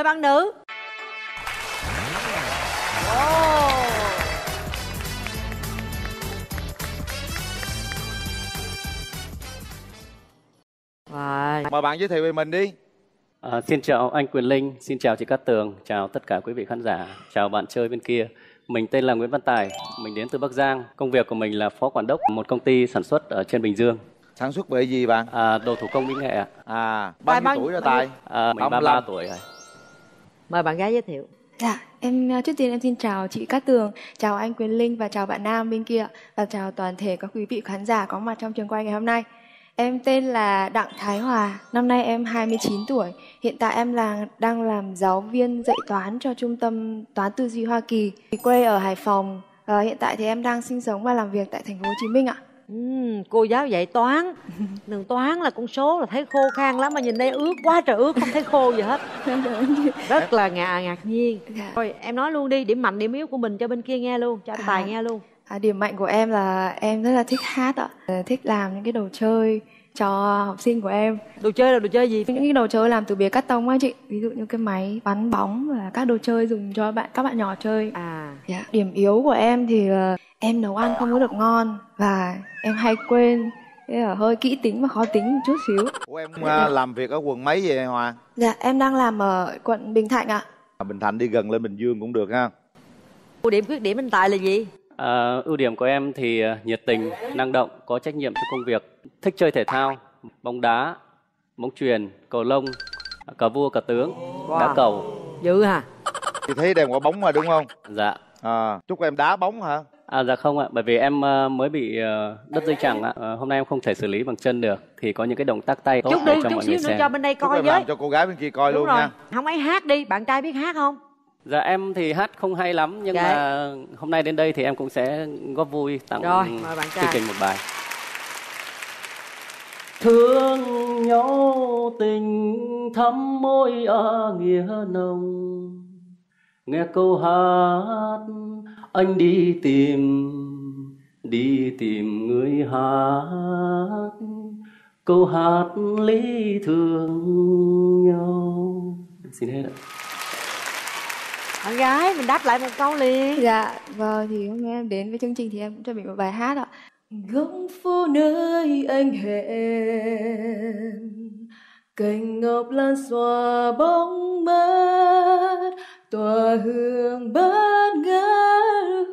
đi bạn mời bạn nữ Ồ. Wow. mời bạn giới thiệu về mình đi À, xin chào anh Quyền Linh, xin chào chị Cát Tường, chào tất cả quý vị khán giả, chào bạn chơi bên kia. Mình tên là Nguyễn Văn Tài, mình đến từ Bắc Giang. Công việc của mình là phó quản đốc một công ty sản xuất ở trên Bình Dương. sản xuất về gì bạn À, đồ thủ công mỹ nghệ ạ. à bao nhiêu tuổi rồi tài À, mình 35. 33 tuổi rồi mời bạn gái giới thiệu Dạ, em à, trước tiên em xin chào chị Cát Tường, chào anh Quyền Linh và chào bạn Nam bên kia và chào toàn thể các quý vị khán giả có mặt trong trường quay ngày hôm nay. Em tên là Đặng Thái Hòa, năm nay em 29 tuổi. Hiện tại em là đang làm giáo viên dạy toán cho trung tâm toán tư duy Hoa Kỳ. Quê ở Hải Phòng. À, hiện tại thì em đang sinh sống và làm việc tại thành phố Hồ Chí Minh ạ. Cô giáo dạy toán. Đừng toán là con số là thấy khô khan lắm mà nhìn đây ướt quá trời ướt không thấy khô gì hết. Rất là ngạc ngạc nhiên. Dạ. rồi em nói luôn đi điểm mạnh điểm yếu của mình cho bên kia nghe luôn cho anh tài À. nghe luôn. À, điểm mạnh của em là em rất là thích hát ạ, thích làm những cái đồ chơi cho học sinh của em. đồ chơi là đồ chơi gì? Những cái đồ chơi làm từ bìa cắt tông á chị. Ví dụ như cái máy bắn bóng và các đồ chơi dùng cho bạn các bạn nhỏ chơi. À. Dạ. điểm yếu của em thì là em nấu ăn không có được ngon và em hay quên. Thế là hơi kỹ tính và khó tính một chút xíu. Ủa em à, làm việc ở quận mấy vậy Hòa? dạ em đang làm ở quận Bình Thạnh ạ. À, Bình Thạnh đi gần lên Bình Dương cũng được ha. ưu điểm khuyết điểm anh tài là gì? À, ưu điểm của em thì nhiệt tình, năng động, có trách nhiệm trong công việc, thích chơi thể thao, bóng đá, bóng chuyền, cầu lông, cờ vua, cờ tướng, đá Wow. cầu. dữ hả Chị thấy đem quả bóng mà đúng không? Dạ. À, chúc em đá bóng hả? À dạ không ạ, bởi vì em ờ, mới bị ờ, đứt dây chằng ạ. Ờ, hôm nay em không thể xử lý bằng chân được thì có những cái động tác tay tốt chút để đi cho chút mọi xíu người nữa xem. cho bên đây coi em với làm cho cô gái bên kia coi đúng luôn rồi nha. không ấy hát đi bạn trai biết hát không Dạ em thì hát không hay lắm nhưng Dạ. mà hôm nay đến đây thì em cũng sẽ góp vui tặng Rồi, mời bạn trai. chương trình một bài. Thương nhau tình thắm môi ở nghĩa nồng. Nghe câu hát anh đi tìm đi tìm người hát. Câu hát lý thương nhau. Xin hết ạ. Bạn gái mình đáp lại một câu liền. Dạ vâng thì hôm nay em đến với chương trình thì em cũng chuẩn bị một bài hát ạ góc phố nơi anh hẹn cành ngọc lan xòa bóng mát tỏa hương bát ngát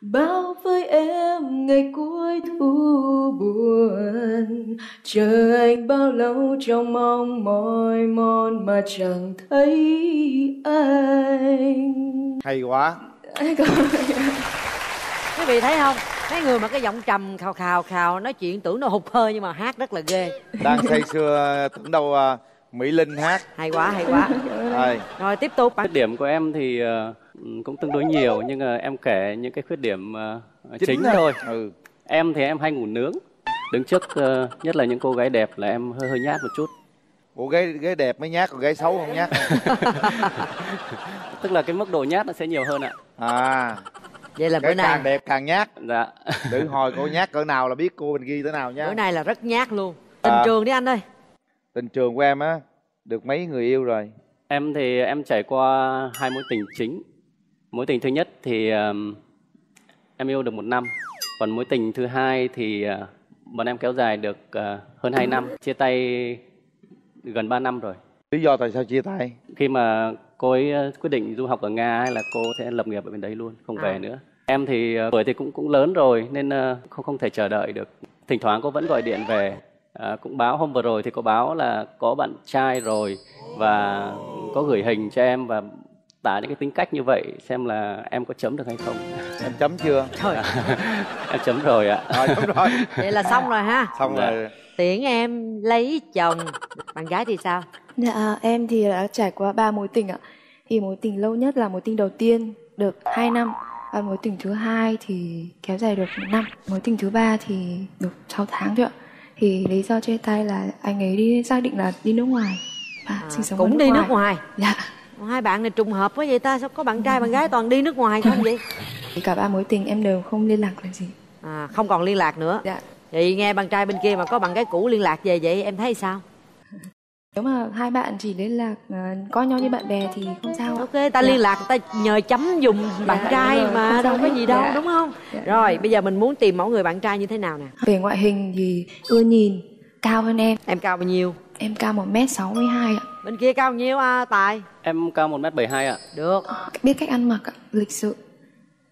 bao với em ngày cuối thu buồn chờ anh bao lâu trong mong mỏi mòn mà chẳng thấy anh. Hay quá. Vị thấy không? Mấy người mà cái giọng trầm khào khào khào nói chuyện tưởng nó hụt hơi nhưng mà hát rất là ghê. Đang say sưa tưởng đâu à, Mỹ Linh hát. hay quá hay quá. Rồi, rồi tiếp tục bạn. Khuyết điểm của em thì ờ, cũng tương đối nhiều nhưng mà em kể những cái khuyết điểm ờ, chính thôi. thôi. Ừ. em thì em hay ngủ nướng. Đứng trước ờ, nhất là những cô gái đẹp là em hơi hơi nhát một chút. Ủa gái, gái đẹp mới nhát còn gái xấu không nhát? tức là cái mức độ nhát nó sẽ nhiều hơn ạ. À, vậy là bữa gái nay càng đẹp càng nhát. dạ Tự hồi cô nhát cỡ nào là biết cô bên kia cỡ nào nha. bữa nay là rất nhát luôn tình À. trường đi anh ơi Tình trường của em á, được mấy người yêu rồi? em thì em trải qua hai mối tình chính mối tình thứ nhất thì em yêu được một năm còn mối tình thứ hai thì ờ, bọn em kéo dài được ờ, hơn 2 năm chia tay gần 3 năm rồi Lý do tại sao chia tay? khi mà cô ấy ờ, quyết định du học ở Nga hay là cô sẽ lập nghiệp ở bên đấy luôn không về À. nữa em thì ờ, tuổi thì cũng cũng lớn rồi nên ờ, không không thể chờ đợi được thỉnh thoảng cô vẫn gọi điện về Ờ, cũng báo hôm vừa rồi thì có báo là có bạn trai rồi và có gửi hình cho em và tả những cái tính cách như vậy xem là em có chấm được hay không Em chấm chưa? thôi em chấm rồi ạ Rồi, đúng rồi. vậy là xong rồi ha Xong Dạ. rồi. tiễn em lấy chồng bạn gái thì sao Dạ, em thì đã trải qua ba mối tình ạ. Thì mối tình lâu nhất là mối tình đầu tiên được 2 năm. Và mối tình thứ hai thì kéo dài được một năm. Mối tình thứ ba thì được 6 tháng thôi ạ. Thì lý do chia tay là anh ấy đi xác định là đi nước ngoài và À, sinh sống cũng ở đi nước ngoài Dạ. hai bạn này trùng hợp quá vậy ta sao có bạn trai bạn gái toàn đi nước ngoài không vậy Thì cả ba mối tình em đều không liên lạc làm gì. à, không còn liên lạc nữa Dạ. Vậy nghe bạn trai bên kia mà có bạn gái cũ liên lạc về vậy em thấy sao? Nếu mà hai bạn chỉ liên lạc ờ, coi nhau như bạn bè thì không sao. Ok, ta liên lạc ta nhờ chấm dùng bạn Dạ, trai đúng rồi, mà không đâu có gì đâu Dạ. đúng không? Dạ, Rồi, bây giờ mình muốn tìm mẫu người bạn trai như thế nào nè? Về ngoại hình thì ưa nhìn, cao hơn em. Em cao bao nhiêu? Em cao 1m62 ạ. Bên kia cao bao nhiêu à, Tài? Em cao 1m72 ạ. Được. Biết cách ăn mặc ạ, lịch sự.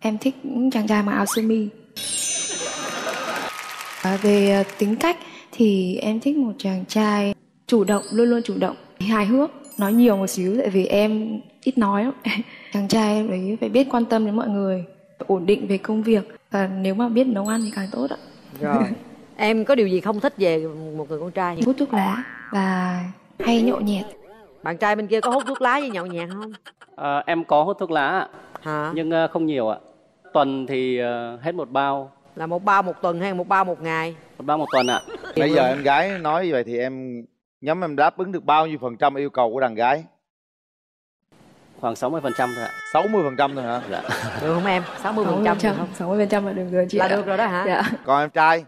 Em thích những chàng trai mặc áo sơ mi. À, về ờ, tính cách thì em thích một chàng trai chủ động, luôn luôn chủ động, hài hước, nói nhiều một xíu tại vì em ít nói lắm. chàng trai đấy phải biết quan tâm đến mọi người, ổn định về công việc và nếu mà biết nấu ăn thì càng tốt ạ. Rồi. em có điều gì không thích về một người con trai? Hút thuốc lá và hay nhậu nhẹt. Bạn trai bên kia có hút thuốc lá với nhậu nhẹt không? À, em có hút thuốc lá ạ, Hả? nhưng ờ, không nhiều ạ. Tuần thì ờ, hết một bao, Là một bao một tuần hay một bao một ngày? một bao một tuần ạ. Bây giờ em gái nói như vậy thì em nhóm em đáp ứng được bao nhiêu phần trăm yêu cầu của đàn gái? Khoảng 60% thôi ạ. 60 phần trăm thôi hả? Dạ. Được không em? 60 phần trăm được không? 60 là được rồi chị Là ạ. được rồi đó hả? Dạ. Còn em trai,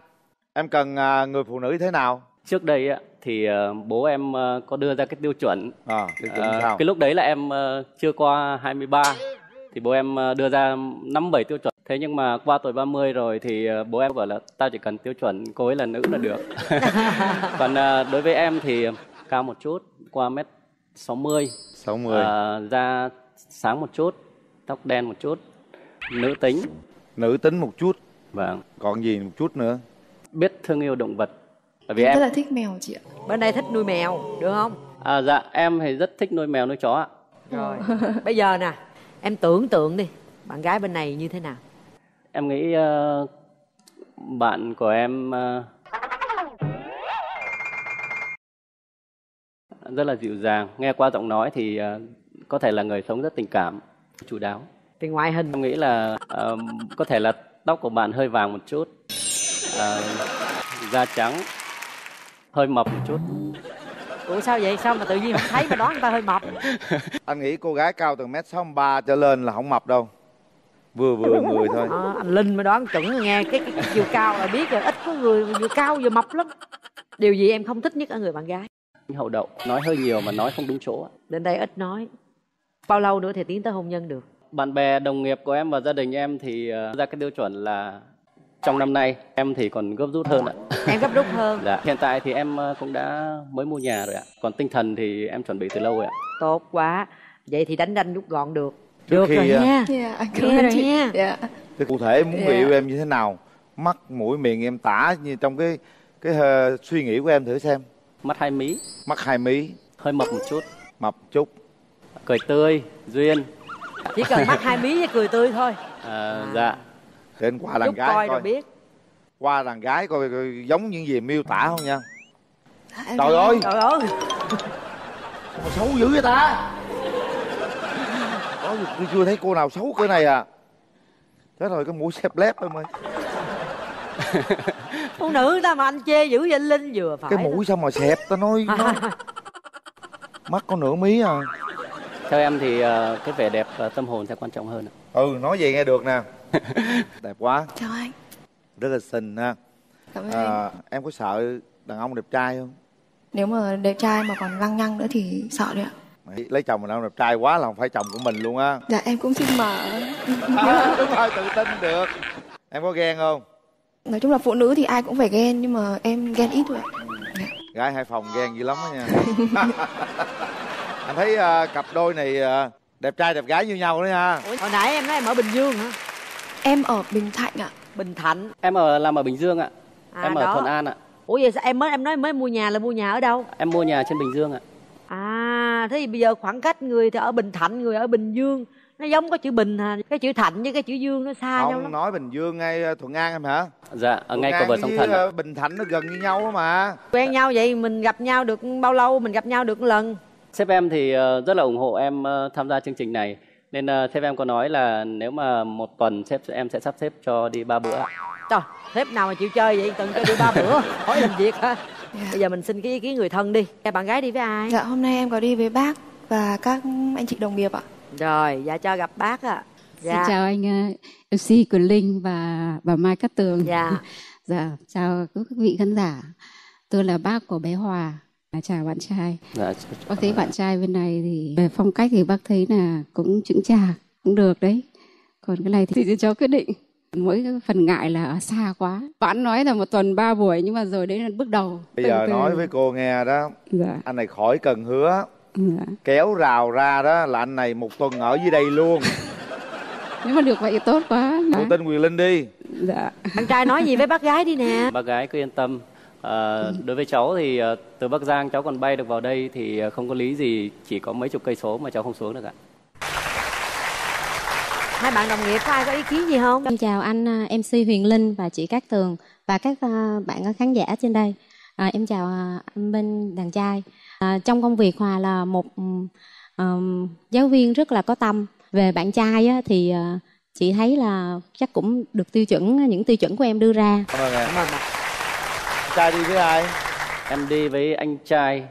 em cần à, người phụ nữ thế nào? Trước đây ạ, thì ờ, bố em ờ, có đưa ra cái tiêu chuẩn. À, tiêu chuẩn Ờ, sao? cái lúc đấy là em chưa qua 23 thì bố em đưa ra năm bảy tiêu chuẩn. Thế nhưng mà qua tuổi 30 rồi thì ờ, bố em bảo là tao chỉ cần tiêu chuẩn cô ấy là nữ là được. Còn ờ, đối với em thì cao một chút, qua mét 60, 60. ờ, da sáng một chút, tóc đen một chút, nữ tính Nữ tính một chút, và còn gì một chút nữa? biết thương yêu động vật. Bởi vì Em em rất là thích mèo chị ạ. Bên đây thích nuôi mèo, được không? à, dạ em thì rất thích nuôi mèo nuôi chó ạ. Rồi. Bây giờ nè, em tưởng tượng đi, bạn gái bên này như thế nào? Em nghĩ ờ, bạn của em ờ, rất là dịu dàng. Nghe qua giọng nói thì ờ, có thể là người sống rất tình cảm, chu đáo. Về ngoại hình Em nghĩ là ờ, có thể là tóc của bạn hơi vàng một chút, ờ, da trắng, hơi mập một chút. Ủa sao vậy? Sao mà tự nhiên không thấy mà đoán người ta hơi mập? Anh nghĩ cô gái cao từ mét 63 trở lên là không mập đâu. Vừa vừa người thôi. Ờ, anh Linh mới đoán chuẩn nghe cái, cái, cái chiều cao là biết rồi ít có người vừa cao vừa mập lắm. Điều gì em không thích nhất ở người bạn gái? Hậu đậu, nói hơi nhiều mà nói không đúng chỗ. ạ. Đến đây ít nói. Bao lâu nữa thì tiến tới hôn nhân được? Bạn bè, đồng nghiệp của em và gia đình em thì ờ, ra cái tiêu chuẩn là trong năm nay em thì còn gấp rút hơn ạ. Em gấp rút hơn. Dạ, hiện tại thì em ờ, cũng đã mới mua nhà rồi ạ. Còn tinh thần thì em chuẩn bị từ lâu rồi ạ. Tốt quá. Vậy thì đánh ranh rút gọn được. Trước được khi, rồi à, nha. Dạ, anh Nghe rồi chị. nha. Dạ. Thế cụ thể muốn người Dạ. yêu em như thế nào? Mắt, mũi, miệng em tả như trong cái cái ờ, suy nghĩ của em thử xem. Mắt hai mí, Mắt hai mí, hơi mập một chút, mập chút. cười tươi, duyên. Chỉ cần mắt hai mí với cười tươi thôi. À, dạ, Để anh qua đàn gái coi coi. biết. Qua đàn gái coi, coi giống những gì miêu tả không nha. Trời ơi, Trời ơi. mà xấu dữ vậy ta? Đó, tôi chưa thấy cô nào xấu cỡ này à. Thế rồi cái mũi xẹp lép em ơi. Phụ nữ ta mà anh chê dữ vậy anh Linh vừa phải. Cái mũi sao mà xẹp ta nói, nói. Mắt có nửa mí à. theo em thì ờ, cái vẻ đẹp tâm hồn sẽ quan trọng hơn ạ. Ừ, nói vậy nghe được nè. Đẹp quá, Chào anh. rất là xinh ha. Cảm ơn. À, em có sợ đàn ông đẹp trai không? Nếu mà đẹp trai mà còn lăng nhăng nữa thì sợ đấy ạ. Lấy chồng ông đẹp trai quá là không phải chồng của mình luôn á. Dạ em cũng xin mở. Đúng rồi, tự tin được. Em có ghen không? Nói chung là phụ nữ thì ai cũng phải ghen nhưng mà em ghen ít thôi ạ. Dạ. Gái Hải Phòng ghen dữ lắm đó nha. anh thấy à, cặp đôi này à, đẹp trai đẹp gái như nhau đó nha. Ủa, hồi nãy em nói em ở Bình Dương hả? Em ở Bình Thạnh ạ. Bình Thạnh. Em ở làm ở Bình Dương ạ. À, em ở đó. Thuận An ạ. Ủa vậy sao em mới em nói mới mua nhà là mua nhà ở đâu? Em mua nhà trên Bình Dương ạ. À thế thì bây giờ khoảng cách người thì ở Bình Thạnh người ở Bình Dương nó giống có chữ Bình hà cái chữ Thạnh với cái chữ Dương nó xa nhau Không lắm. nói Bình Dương ngay à, Thuận An em hả? Dạ, ở Thuận ngay cầu vượt sông ạ. à, Bình Thạnh nó gần như nhau á mà. Quen nhau vậy mình gặp nhau được bao lâu mình gặp nhau được một lần. Sếp em thì ờ, rất là ủng hộ em ờ, tham gia chương trình này. Nên ờ, sếp em có nói là nếu mà một tuần sếp em sẽ sắp xếp cho đi ba bữa. ạ. Trời, sếp nào mà chịu chơi vậy tuần cho đi ba bữa hỏi làm việc hả? Dạ. Bây giờ mình xin cái ý kiến người thân đi. Em bạn gái đi với ai? Dạ hôm nay em có đi với bác và các anh chị đồng nghiệp ạ. Rồi, dạ cho gặp bác ạ. Xin chào anh ờ, MC Quỳnh Linh và bà Mai Cát Tường. Dạ. Dạ, chào quý vị khán giả. Tôi là bác của bé Hòa. Chào bạn trai. Dạ, Bác thấy bạn trai bên này thì về phong cách thì bác thấy là cũng chững chạc, cũng được đấy. Còn cái này thì, thì cháu quyết định. Mỗi cái phần ngại là ở xa quá. Bạn nói là một tuần ba buổi nhưng mà rồi đấy là bước đầu. bây Từ giờ từ. nói với cô nghe đó Dạ, anh này khỏi cần hứa dạ. kéo rào ra đó là anh này một tuần ở dưới đây luôn Nếu mà được vậy thì tốt quá. cô tên quyền linh đi Dạ. bạn trai nói gì với bác gái đi nè bác gái cứ yên tâm. À, đối với cháu thì ờ, từ Bắc Giang cháu còn bay được vào đây thì ờ, không có lý gì chỉ có mấy chục cây số mà cháu không xuống được ạ. Hai bạn đồng nghiệp có ai có ý kiến gì không Em chào anh à, MC Huyền Linh và chị Cát Tường và các à, bạn khán giả trên đây. À, em chào à, anh bên đàn trai. À, trong công việc Hòa là một ừm, giáo viên rất là có tâm. Về bạn trai á, thì à, chị thấy là chắc cũng được tiêu chuẩn những tiêu chuẩn của em đưa ra. cảm ơn em cảm ơn bạn. trai đi với ai Em đi với anh trai,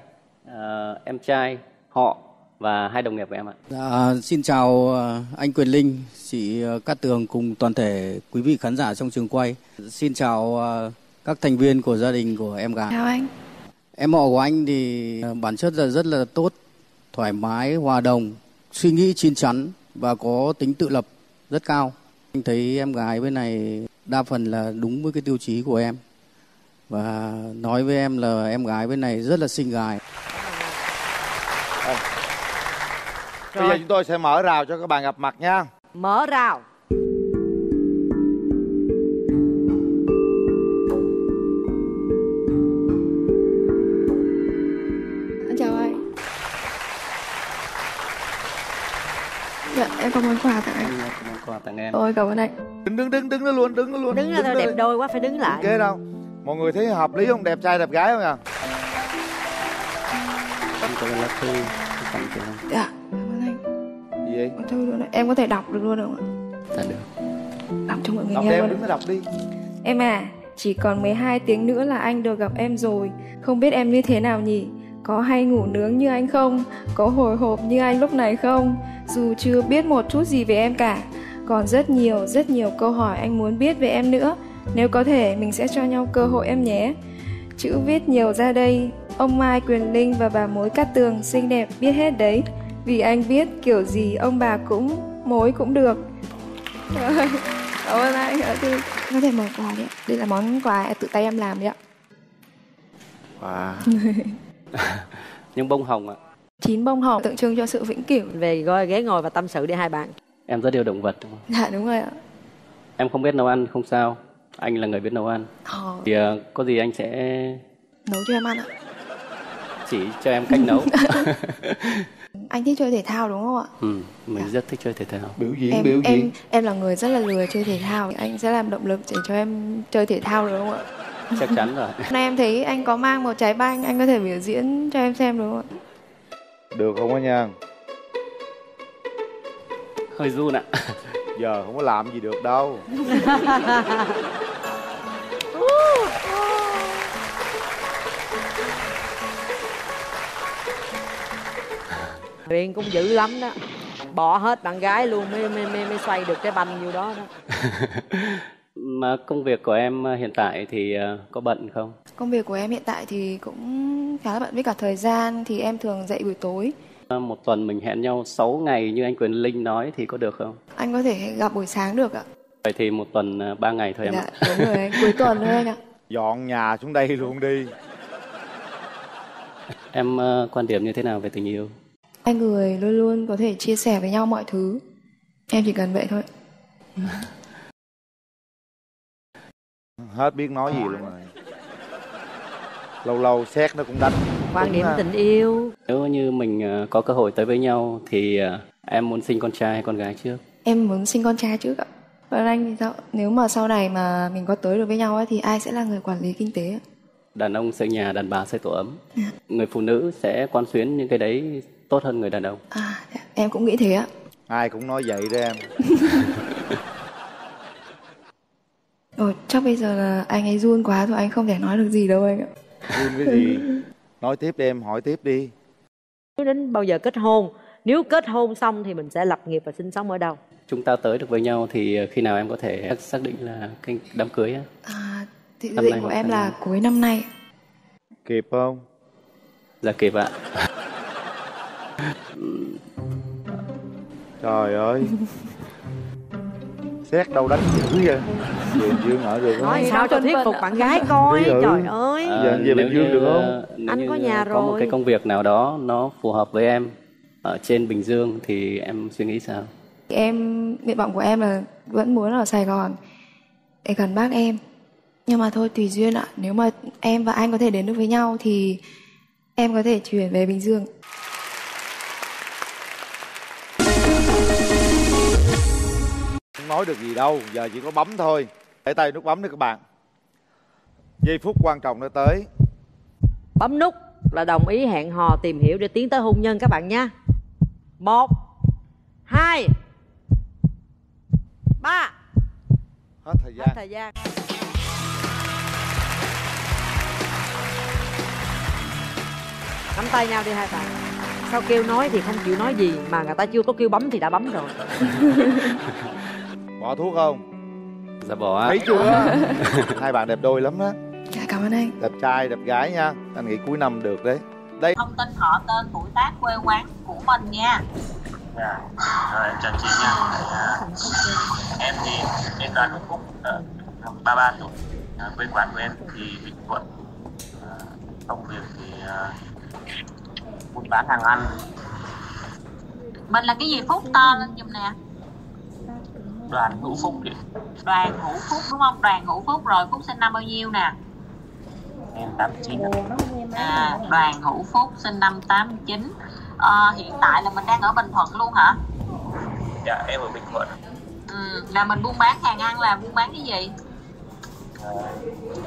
ờ, em trai, họ và hai đồng nghiệp của em ạ. Dạ, xin chào ờ, anh Quyền Linh, chị ờ, Cát Tường cùng toàn thể quý vị khán giả trong trường quay. Xin chào ờ, các thành viên của gia đình của em gái. Chào anh. Em họ của anh thì bản chất là rất là tốt, thoải mái, hòa đồng, suy nghĩ chín chắn và có tính tự lập rất cao. Anh thấy em gái bên này đa phần là đúng với cái tiêu chí của em. Và nói với em là em gái bên này rất là xinh gái. Bây giờ chúng tôi sẽ mở rào cho các bạn gặp mặt nha mở rào Em chào anh. Dạ, em có món quà tặng anh. Quà tặng em. Ôi cảm ơn anh. đứng đứng đứng đứng đó luôn đứng đó luôn đứng thôi đó đẹp đôi quá phải đứng Đứng lại kế đâu mọi người thấy hợp lý không đẹp trai đẹp gái không à Em có lá thư tặng em. Dạ, Ôi, Thôi luôn đấy. Em có thể đọc được luôn không ạ? Dạ được. Đọc cho mọi người đọc nghe đem luôn. đứng đọc đi Em à, chỉ còn 12 tiếng nữa là anh được gặp em rồi. Không biết em như thế nào nhỉ? Có hay ngủ nướng như anh không? Có hồi hộp như anh lúc này không? Dù chưa biết một chút gì về em cả. Còn rất nhiều, rất nhiều câu hỏi anh muốn biết về em nữa. Nếu có thể, mình sẽ cho nhau cơ hội em nhé. Chữ viết nhiều ra đây. Ông Mai Quyền Linh và bà Mối Cát Tường xinh đẹp biết hết đấy. Vì anh viết kiểu gì ông bà cũng mối cũng được. Cảm ơn anh. Dạ, thì Có thể mở quà đi ạ. Đây là món quà tự tay em làm đấy ạ. wow. Những bông hồng ạ. Chín bông hồng tượng trưng cho sự vĩnh cửu. về gọi ghế ngồi và tâm sự đi hai bạn Em rất yêu động vật đúng không? Dạ đúng rồi ạ. Em không biết nấu ăn không sao. Anh là người biết nấu ăn. Ờ, Thì ờ, có gì anh sẽ nấu cho em ăn ạ. chỉ cho em cách nấu. Anh thích chơi thể thao đúng không ạ? ừ, mình rất thích chơi thể thao. biểu diễn em biểu em diễn em là người rất là lười chơi thể thao. Anh sẽ làm động lực để cho em chơi thể thao được không ạ? Chắc chắn rồi. Hôm nay em thấy anh có mang một trái banh, anh có thể biểu diễn cho em xem đúng không ạ? được không á nha Hơi run ạ. giờ không có làm gì được đâu Huyền cũng dữ lắm đó bỏ hết bạn gái luôn mới mới mới, mới xoay được cái banh vô đó đó Mà công việc của em ờ, hiện tại thì ờ, có bận không? Công việc của em hiện tại thì cũng khá là bận với cả thời gian thì em thường dậy buổi tối. Ờ, Một tuần mình hẹn nhau 6 ngày như anh Quyền Linh nói thì có được không? Anh có thể gặp buổi sáng được ạ. Vậy thì một tuần 3 ngày thôi em Dạ ạ. đúng rồi anh. Cuối tuần thôi anh ạ. dọn nhà xuống đây luôn đi Em quan điểm như thế nào về tình yêu? Hai người luôn luôn có thể chia sẻ với nhau mọi thứ. Em chỉ cần vậy thôi. hết biết nói gì luôn rồi lâu lâu xét nó cũng đánh quan Đúng điểm tình yêu Nếu như mình ờ, có cơ hội tới với nhau thì ờ, em muốn sinh con trai hay con gái trước? Em muốn sinh con trai trước ạ. Còn anh thì sao? Nếu mà sau này mà mình có tới được với nhau ấy, thì ai sẽ là người quản lý kinh tế ạ? Đàn ông xây nhà, đàn bà xây tổ ấm. Người phụ nữ sẽ quan xuyến những cái đấy tốt hơn người đàn ông. À, em cũng nghĩ thế ạ. ai cũng nói vậy đó em Ồ, chắc bây giờ là anh ấy run quá rồi anh không thể nói được gì đâu anh ạ. run cái gì nói tiếp đi em hỏi tiếp đi nếu đến bao giờ kết hôn nếu kết hôn xong thì mình sẽ lập nghiệp và sinh sống ở đâu Chúng ta tới được với nhau thì khi nào em có thể xác định là cái đám cưới á? À, thì dự định của em là cuối năm nay kịp không Dạ kịp ạ. Trời ơi xét đâu đánh dữ vậy Về Dương ở được không nói sao cho thuyết phục bạn gái coi dụ. trời ơi Giờ về nếu Bình Dương như, được không? nếu Anh có nhà Có một rồi. cái công việc nào đó nó phù hợp với em ở trên Bình Dương thì em suy nghĩ sao? em nguyện vọng của em là vẫn muốn ở Sài Gòn để gần bác em nhưng mà thôi tùy duyên ạ nếu mà em và anh có thể đến được với nhau thì em có thể chuyển về Bình Dương không nói được gì đâu giờ chỉ có bấm thôi. Để tay nút bấm đó các bạn. Giây phút quan trọng đã tới. Bấm nút là đồng ý hẹn hò tìm hiểu để tiến tới hôn nhân các bạn nha một hai ba. Hết thời hết gian thời gian. Nắm tay nhau đi hai bạn. Sao kêu nói thì không chịu nói gì mà người ta chưa có kêu bấm thì đã bấm rồi bỏ thuốc không? Dạ bỏ ạ. thấy chưa? Hai bạn đẹp đôi lắm đó. Dạ cảm ơn anh. Đẹp trai đẹp gái nha. Anh nghĩ cuối năm được đấy. Đây. Thông tin họ tên tuổi tác quê quán của mình nha. Dạ, rồi em chào chị nha. À, em thì em Đoàn Hữu Phúc, ở 33 tuổi. À, quê quán của em thì Bình Thuận. À, công việc thì buôn bán hàng ăn. mình là cái gì? Phúc to lên giùm nè Đoàn Hữu Phúc thì đoàn hữu phúc đúng không đoàn hữu phúc rồi phúc sinh năm bao nhiêu nè em 89 ạ. à, đoàn hữu phúc sinh năm 89 à, hiện tại là mình đang ở bình thuận luôn hả Dạ, em ở Bình Thuận. ừ, là mình buôn bán hàng ăn là buôn bán cái gì À,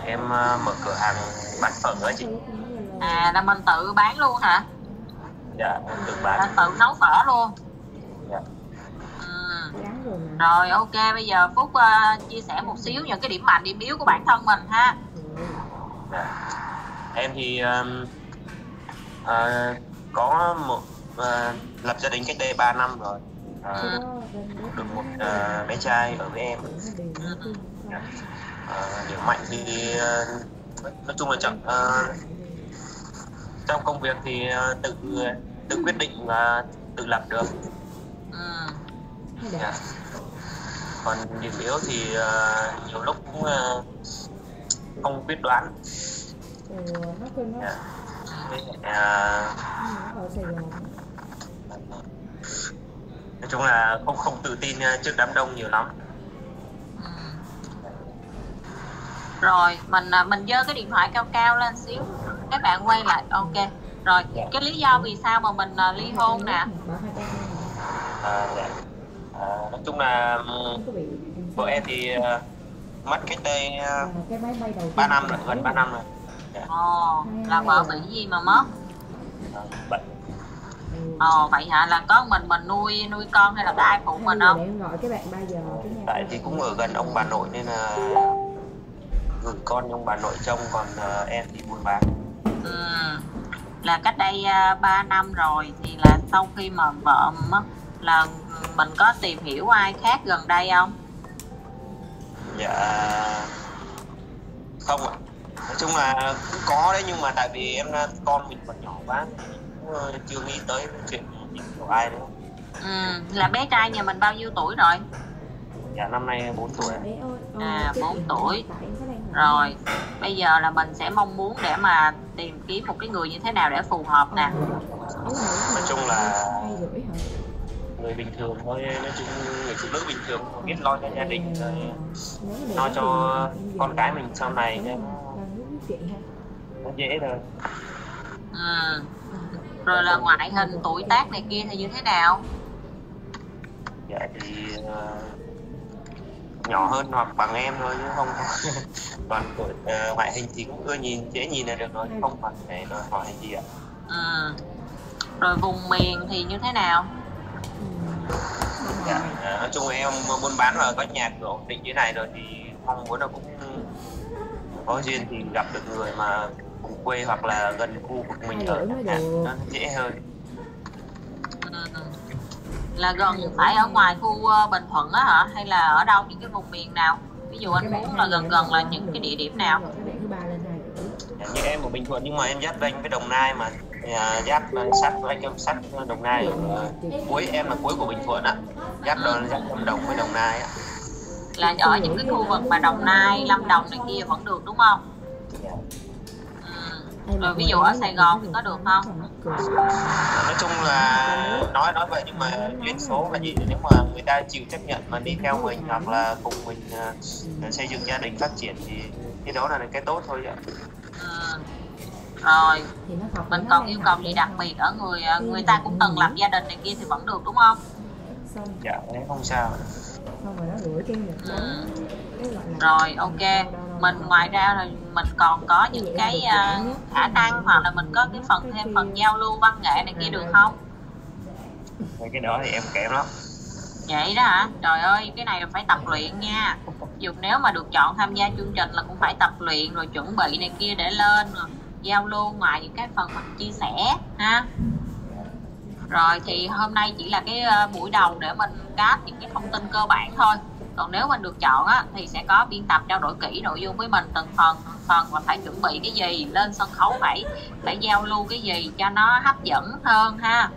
em à, mở cửa hàng bán phở ấy chị. à là mình tự bán luôn hả Dạ, tự là bán. tự nấu phở luôn Dạ. Rồi ok bây giờ phúc ờ, chia sẻ một xíu những cái điểm mạnh điểm yếu của bản thân mình ha Dạ. Em thì um, à, có một à, lập gia đình cách đây 3 năm rồi. À, được một à, bé trai ở với em. À, điểm mạnh thì à, nói chung là chậm à, trong công việc thì à, tự tự quyết định và tự lập được. Ừ. Dạ. Còn điểm yếu thì à, nhiều lúc cũng à, không quyết đoán. Dạ. À, nói chung là không không tự tin trước đám đông nhiều lắm rồi mình mình giơ cái điện thoại cao cao lên xíu các bạn quay lại ok rồi cái lý do vì sao mà mình ly hôn nè à, dạ. À, nói chung là vợ em thì à, mất cách đây à, 3 năm rồi gần 3 năm rồi. Ồ là vợ bị gì mà mất? À, bệnh. Ồ vậy hả? Là có mình mình nuôi nuôi con hay là có ai phụ mình không? Tại thì cũng ở gần ông bà nội nên là gửi con ông bà nội trông còn em thì buôn bán. Ừ. là cách đây uh, 3 năm rồi thì là sau khi mà vợ mất là mình có tìm hiểu ai khác gần đây không? Dạ không ạ. Nói chung là cũng có đấy nhưng mà tại vì em con mình còn nhỏ quá cũng ờ, chưa nghĩ tới chuyện tìm hiểu ai nữa. Ừ. là bé trai nhà mình bao nhiêu tuổi rồi? Dạ năm nay 4 tuổi ạ. à 4 tuổi. rồi bây giờ là mình sẽ mong muốn để mà tìm kiếm một cái người như thế nào để phù hợp nè. Nói chung là người bình thường thôi nói chung người phụ nữ bình thường biết lo cho gia đình rồi lo cho con cái mình sau này nó, dễ thôi. Ừ. rồi là ngoại hình tuổi tác này kia thì như thế nào? Dạ thì ờ, nhỏ hơn hoặc bằng em thôi chứ không còn tuổi ờ, ngoại hình thì cũng ưa nhìn dễ nhìn là được rồi không cần phải đòi hỏi gì ạ. Ừ. rồi vùng miền thì như thế nào dạ. Ờ, nói chung là em buôn bán và có nhà cửa ổn định như này rồi thì mong muốn là cũng có duyên thì gặp được người mà cùng quê hoặc là gần khu vực mình ở chẳng hạn, nó dễ hơn. Là gần phải ở ngoài khu ờ, Bình Thuận á hả? Hay là ở đâu những cái vùng miền nào? Ví dụ anh muốn là gần gần là những cái địa điểm nào? Dạ, như em ở Bình Thuận nhưng mà em giáp ranh với Đồng Nai mà à, giáp sát ranh em sát Đồng Nai ở cuối em là cuối của Bình Thuận á giáp đó giáp Lâm Đồng với Đồng Nai á là ở những cái khu vực mà Đồng Nai, Lâm Đồng này kia vẫn được đúng không? Ừ. Rồi ví dụ ở Sài Gòn thì có được không? nói chung là nói nói vậy nhưng mà duyên số là gì nếu mà người ta chịu chấp nhận mà đi theo mình hoặc là cùng mình à, xây dựng gia đình phát triển thì cái đó là cái tốt thôi ạ Ừ. Rồi mình còn yêu cầu gì đặc biệt ở người ờ, người ta cũng từng lập gia đình này kia thì vẫn được đúng không? dạ em không sao. Ừ. Rồi ok. mình ngoài ra thì mình còn có những cái ờ, khả năng hoặc là mình có cái phần thêm phần giao lưu văn nghệ này kia được không? Mấy cái đó thì em kém lắm. Vậy đó hả? Trời ơi cái này là phải tập luyện nha. Dù nếu mà được chọn tham gia chương trình là cũng phải tập luyện rồi chuẩn bị này kia để lên rồi giao lưu ngoài những cái phần mình chia sẻ ha. Rồi thì hôm nay chỉ là cái ờ, buổi đầu để mình cáp những cái thông tin cơ bản thôi. Còn nếu mình được chọn á thì sẽ có biên tập trao đổi kỹ nội dung với mình từng phần từng phần và phải chuẩn bị cái gì lên sân khấu phải phải giao lưu cái gì cho nó hấp dẫn hơn ha.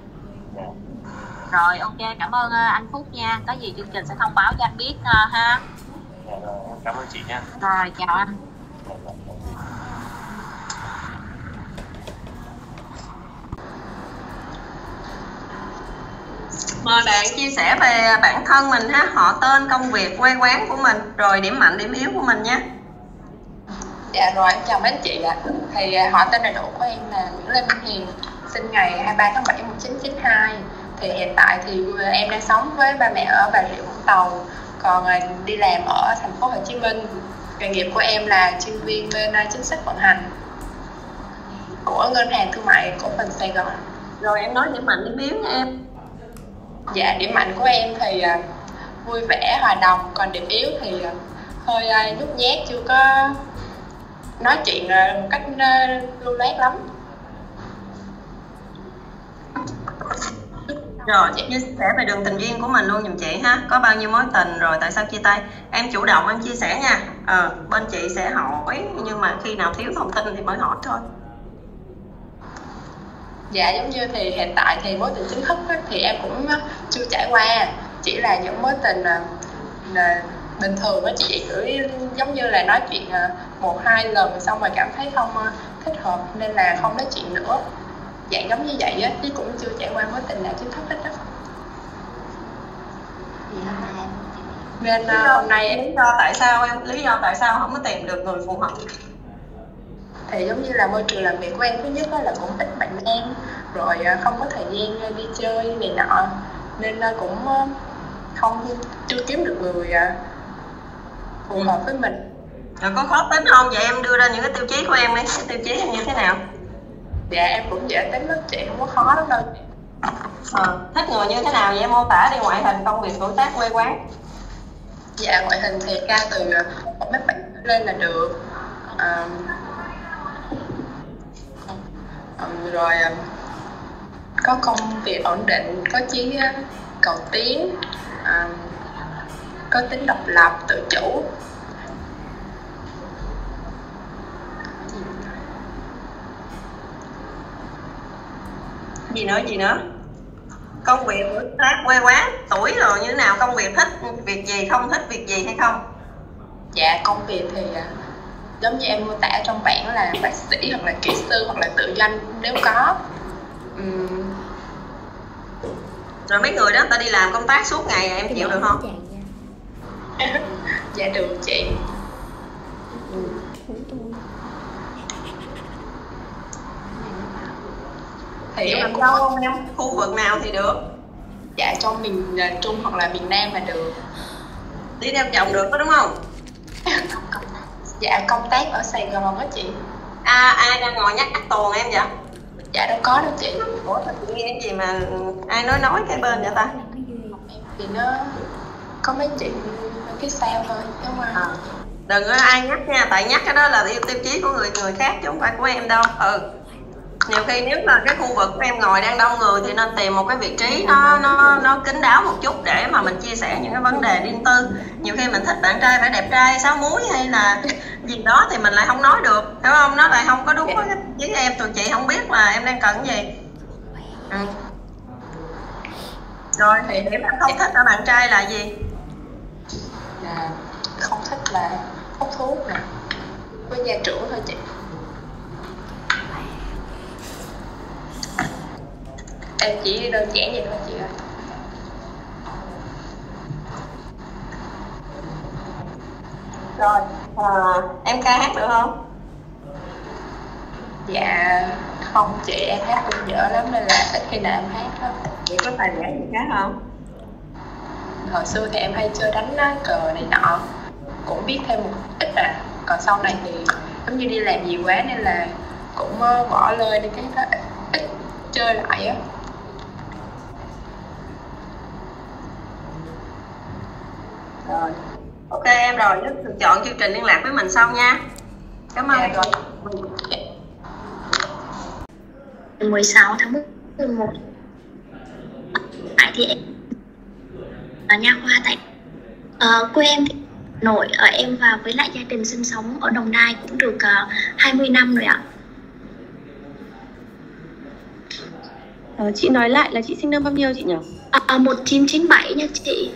Rồi ok cảm ơn ờ, anh Phúc nha. Có gì chương trình sẽ thông báo cho anh biết ờ, ha. Dạ cảm ơn chị nha. Rồi chào anh Mời bạn chia sẻ về bản thân mình ha, họ tên, công việc, quê quán của mình, rồi điểm mạnh, điểm yếu của mình nhé. Dạ rồi, em chào mấy anh chị ạ. Thì à, họ tên đầy đủ của em là Nguyễn Lê Minh Hiền, sinh ngày 23 tháng 7 1992. Thì hiện tại thì em đang sống với ba mẹ ở Bà Rịa Vũng Tàu, còn à, đi làm ở thành phố Hồ Chí Minh. Nghề nghiệp của em là chuyên viên bên à, chính sách vận hành của ngân hàng thương mại cổ phần Sài Gòn. Rồi em nói điểm mạnh, điểm yếu nha em. Dạ, điểm mạnh của em thì uh, vui vẻ, hòa đồng, còn điểm yếu thì uh, hơi uh, nhút nhát, chưa có nói chuyện uh, một cách uh, lưu loát lắm. Rồi, chia sẻ về đường tình duyên của mình luôn giùm chị ha. Có bao nhiêu mối tình rồi, tại sao chia tay? Em chủ động em chia sẻ nha. Ờ, bên chị sẽ hỏi, nhưng mà khi nào thiếu thông tin thì mới hỏi thôi. Dạ giống như thì hiện tại thì mối tình chính thức á, thì em cũng á, chưa trải qua. Chỉ là những mối tình à, là bình thường á chị chỉ giống như là nói chuyện à, một hai lần xong rồi cảm thấy không à, thích hợp nên là không nói chuyện nữa. Dạng giống như vậy á chứ cũng chưa trải qua mối tình nào chính thức hết á. Nên à, hôm nay em lý do tại sao em lý do tại sao không có tìm được người phù hợp thì giống như là môi trường làm việc của em thứ nhất là cũng ít bạn em rồi à, không có thời gian à, đi chơi này nọ. Nên à, cũng à, không chưa kiếm được người à, phù hợp với mình. Rồi có khó tính không? Vậy em đưa ra những cái tiêu chí của em đi. Cái tiêu chí như thế nào? Dạ em cũng dễ tính lắm chị không có khó lắm đâu. Ờ, thích người như thế nào vậy? Em mô tả đi ngoại hình công việc tuổi tác quê quán. Dạ ngoại hình thì cao từ à, một mét bảy lên là được. À, rồi à, có công việc ổn định có chí cầu tiến à, có tính độc lập tự chủ. Gì nữa gì nữa? Công việc tuổi tác quê quán tuổi rồi như thế nào? Công việc thích việc gì không thích việc gì hay không? Dạ công việc thì à, giống như em mô tả trong bảng là bác sĩ hoặc là kỹ sư hoặc là tự doanh nếu có. Ừm, rồi mấy người đó ta đi làm công tác suốt ngày em chịu được không? dạ được chị. Thì em làm đâu không em khu vực nào thì được. Dạ trong miền à, Trung hoặc là miền Nam là được. Đi theo chồng được có đúng không dạ công tác ở Sài Gòn á chị. À, ai đang ngồi nhắc tuồng em vậy? Dạ đâu có đâu chị. Ủa tao chị nghe cái gì mà ai nói nói cái bên vậy ta? Thì nó có mấy chị ở phía sau thôi chứ không à. đừng có ai nhắc nha tại nhắc cái đó là tiêu tiêu chí của người người khác chứ không phải của em đâu. Ừ nhiều khi nếu mà cái khu vực của em ngồi đang đông người thì nên tìm một cái vị trí nó nó nó kín đáo một chút để mà mình chia sẻ những cái vấn đề riêng tư. Nhiều khi mình thích bạn trai phải đẹp trai sáu múi hay là gì đó thì mình lại không nói được hiểu không? Nó lại không có đúng với, với em tụi chị không biết là em đang cần gì. Ừ. rồi thì điểm em không thích ở bạn trai là gì? Là không thích là hút thuốc nè. Với gia trưởng thôi chị. Em chỉ đơn giản vậy thôi chị ơi. Rồi à, em ca hát được không? Dạ không chị em hát cũng dở lắm nên là ít khi nào em hát hết vậy có tài lẻ gì khác không? Hồi xưa thì em hay chơi đánh cờ này nọ. Cũng biết thêm một ít à. Còn sau này thì giống như đi làm nhiều quá nên là cũng ờ, bỏ lơi đi cái đó ít, ít chơi lại á rồi ok em rồi nhớ chọn chương trình liên lạc với mình sau nha cảm ơn Dạ rồi. 16 tháng 11 Tại thì em ở nha khoa tại ờ, quê em thì nội ở em và với lại gia đình sinh sống ở Đồng Nai cũng được uh, 20 năm rồi ạ. Ờ, chị nói lại là chị sinh năm bao nhiêu chị nhỉ? À, 1997 nha chị.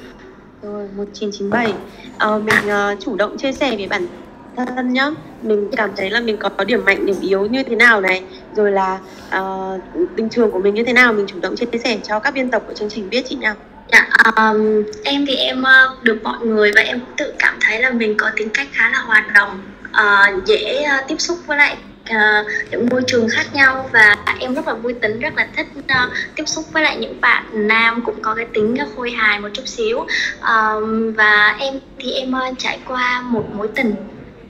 Rồi 1997 ờ, à, Mình uh, chủ động chia sẻ về bản thân nhá. Mình cảm thấy là mình có điểm mạnh, điểm yếu như thế nào này. Rồi là à, uh, tình trường của mình như thế nào Mình chủ động chia sẻ cho các biên tập của chương trình biết chị nào. Dạ, um, em thì em uh, được mọi người và em tự cảm thấy là mình có tính cách khá là hoạt động, uh, ờ, dễ uh, tiếp xúc với lại uh, những môi trường khác nhau và em rất là vui tính, rất là thích uh, tiếp xúc với lại những bạn nam cũng có cái tính khôi hài một chút xíu. Um, và em thì em uh, trải qua một mối tình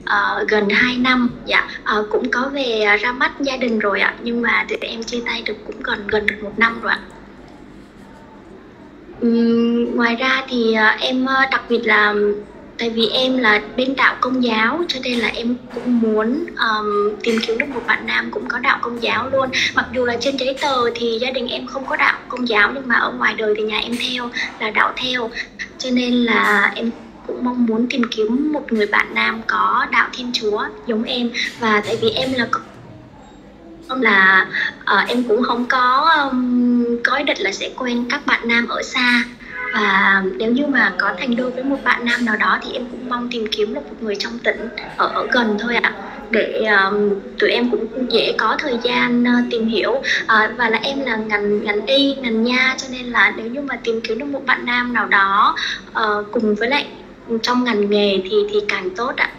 uh, gần 2 năm. Dạ uh, cũng có về uh, ra mắt gia đình rồi ạ nhưng mà tụi em chia tay được cũng gần gần được một năm rồi ạ. Um, ngoài ra thì uh, em uh, đặc biệt là tại vì em là bên đạo công giáo cho nên là em cũng muốn um, tìm kiếm được một bạn nam cũng có đạo công giáo luôn. Mặc dù là trên giấy tờ thì gia đình em không có đạo công giáo nhưng mà ở ngoài đời thì nhà em theo là đạo theo. Cho nên là em cũng mong muốn tìm kiếm một người bạn nam có đạo thiên chúa giống em. Và tại vì em là là uh, em cũng không có um, có ý định là sẽ quen các bạn nam ở xa và nếu như mà có thành đôi với một bạn nam nào đó thì em cũng mong tìm kiếm được một người trong tỉnh ở ở gần thôi ạ để um, tụi em cũng dễ có thời gian uh, tìm hiểu uh, và là em là ngành ngành y ngành nha cho nên là nếu như mà tìm kiếm được một bạn nam nào đó uh, cùng với lại trong ngành nghề thì thì càng tốt ạ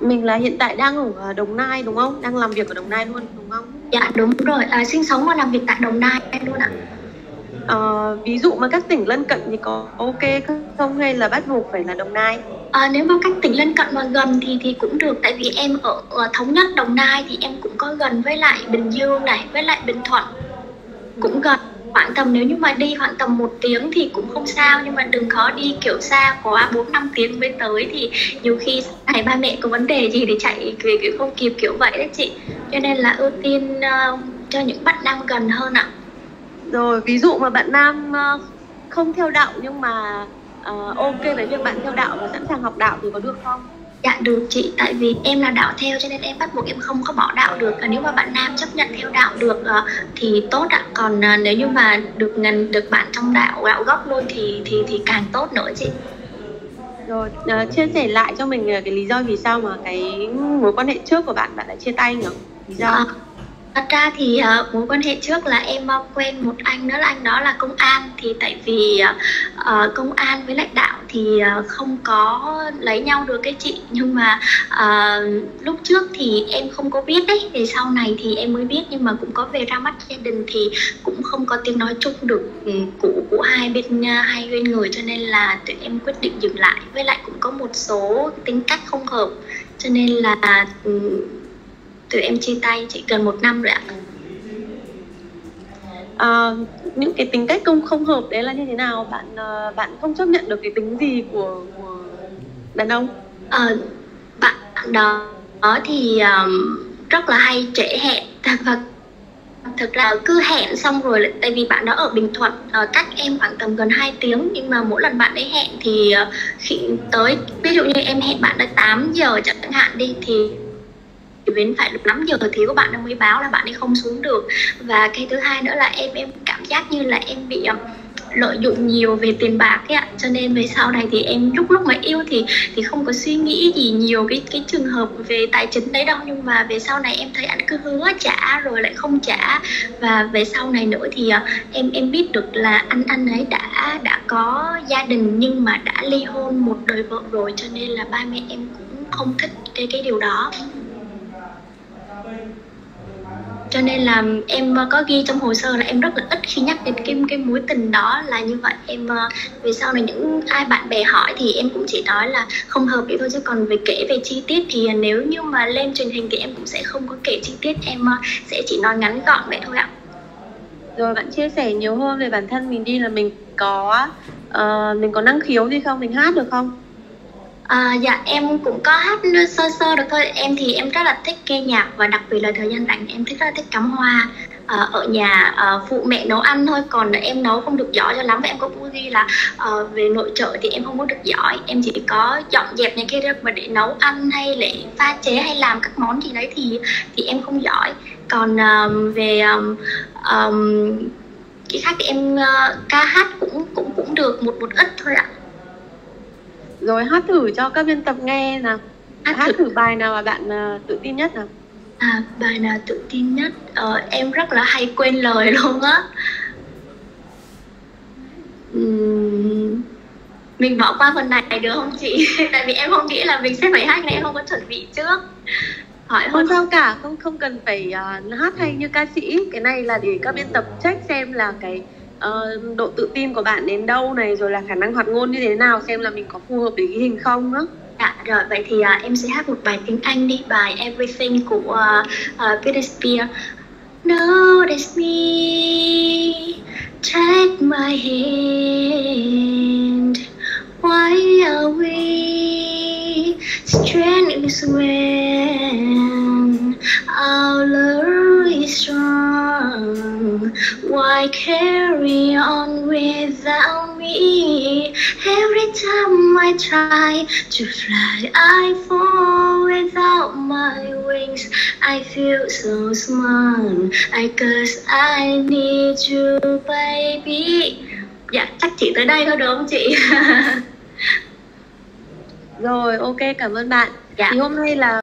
Mình là hiện tại đang ở Đồng Nai đúng không? Đang làm việc ở Đồng Nai luôn đúng không? Dạ đúng rồi, à, sinh sống và làm việc tại Đồng Nai luôn ạ. Ờ, ví dụ mà các tỉnh lân cận thì có ok không? Hay là bắt buộc phải là Đồng Nai? À, nếu mà các tỉnh lân cận mà gần thì thì cũng được. Tại vì em ở, ở thống nhất Đồng Nai thì em cũng có gần với lại Bình Dương này với lại Bình Thuận. Cũng gần. Khoảng tầm nếu như mà đi khoảng tầm một tiếng thì cũng không sao nhưng mà đừng có đi kiểu xa quá 4 năm tiếng mới tới thì nhiều khi này ba mẹ có vấn đề gì thì chạy về kiểu không kịp kiểu vậy đấy chị. Cho nên là ưu tiên uh, cho những bạn nam gần hơn ạ Rồi ví dụ mà bạn nam ờ, không theo đạo nhưng mà ờ, ok với việc bạn theo đạo và sẵn sàng học đạo thì có được không? Dạ được chị, tại vì em là đạo theo cho nên em bắt buộc em không có bỏ đạo được. Nếu mà bạn nam chấp nhận theo đạo được uh, thì tốt ạ. Còn uh, nếu như mà được ngành được bạn trong đạo đạo gốc luôn thì thì thì càng tốt nữa chị. Rồi uh, chia sẻ lại cho mình cái lý do vì sao mà cái mối quan hệ trước của bạn bạn lại chia tay nhỉ? Lý do? À, thật ra thì uh, mối quan hệ trước là em uh, quen một anh đó là anh đó là công an. Thì tại vì uh, công an với lãnh đạo thì uh, không có lấy nhau được cái chị. Nhưng mà uh, lúc trước thì em không có biết đấy thì sau này thì em mới biết nhưng mà cũng có về ra mắt gia đình thì cũng không có tiếng nói chung được ừ, cũ của của hai bên uh, hai bên người. Cho nên là tụi em quyết định dừng lại. Với lại cũng có một số tính cách không hợp. Cho nên là uh, tụi em chia tay chỉ gần một năm rồi ạ. À, những cái tính cách không không hợp đấy là như thế nào? Bạn uh, bạn không chấp nhận được cái tính gì của của đàn ông? À, bạn đó, đó thì um, rất là hay trễ hẹn. Vâng thực ra cứ hẹn xong rồi tại vì bạn đó ở Bình Thuận uh, cách em khoảng tầm gần 2 tiếng. Nhưng mà mỗi lần bạn ấy hẹn thì uh, khi tới ví dụ như em hẹn bạn tới 8 giờ chẳng hạn đi thì đến phải được 5 giờ thì của bạn mới báo là bạn ấy không xuống được. Và cái thứ hai nữa là em em cảm giác như là em bị um, lợi dụng nhiều về tiền bạc ấy ạ. Cho nên về sau này thì em lúc lúc mà yêu thì thì không có suy nghĩ gì nhiều cái cái trường hợp về tài chính đấy đâu. Nhưng mà về sau này em thấy anh cứ hứa trả rồi lại không trả. Và về sau này nữa thì uh, em em biết được là anh anh ấy đã đã có gia đình nhưng mà đã ly hôn một đời vợ rồi. Cho nên là ba mẹ em cũng không thích cái cái điều đó cho nên là em ờ, có ghi trong hồ sơ là em rất là ít khi nhắc đến cái cái mối tình đó là như vậy. Em ờ, về sau này những ai bạn bè hỏi thì em cũng chỉ nói là không hợp vậy thôi chứ còn về kể về chi tiết thì nếu như mà lên truyền hình thì em cũng sẽ không có kể chi tiết. Em ờ, sẽ chỉ nói ngắn gọn vậy thôi ạ. Rồi bạn chia sẻ nhiều hơn về bản thân mình đi là mình có uh, mình có năng khiếu gì không? Mình hát được không? À, dạ em cũng có hát sơ sơ được thôi. Em thì em rất là thích nghe nhạc và đặc biệt là thời gian rảnh em thích rất là thích cắm hoa à, ở nhà à, phụ mẹ nấu ăn thôi. Còn em nấu không được giỏi cho lắm và em có ghi là à, về nội trợ thì em không có được giỏi. Em chỉ có dọn dẹp những cái mà để nấu ăn hay để pha chế hay làm các món gì đấy thì thì em không giỏi. Còn uh, về um, um, cái khác thì em uh, ca hát cũng cũng cũng được một một ít thôi ạ rồi hát thử cho các biên tập nghe nào. Hát, hát thử. thử bài nào mà bạn uh, tự tin nhất nào. À bài nào tự tin nhất? Ờ, em rất là hay quên lời luôn á. Uhm, mình bỏ qua phần này được không chị? Tại vì em không nghĩ là mình sẽ phải hát này em không có chuẩn bị trước. Hỏi không sao cả không không cần phải uh, hát hay như ca sĩ. Cái này là để các biên tập check xem là cái uh, độ tự tin của bạn đến đâu này rồi là khả năng hoạt ngôn như thế nào xem là mình có phù hợp để ghi hình không á? Dạ rồi vậy thì uh, em sẽ hát một bài tiếng Anh đi bài Everything của uh, uh, Britney Spears. Notice me Take my hand. Why are we strangers when our love is strong? Why carry on without me? Every time I try to fly, I fall without my wings. I feel so small, I guess I need you, baby. Dạ, chắc chỉ tới đây thôi được không chị? Rồi, ok, cảm ơn bạn. Dạ. Thì hôm nay là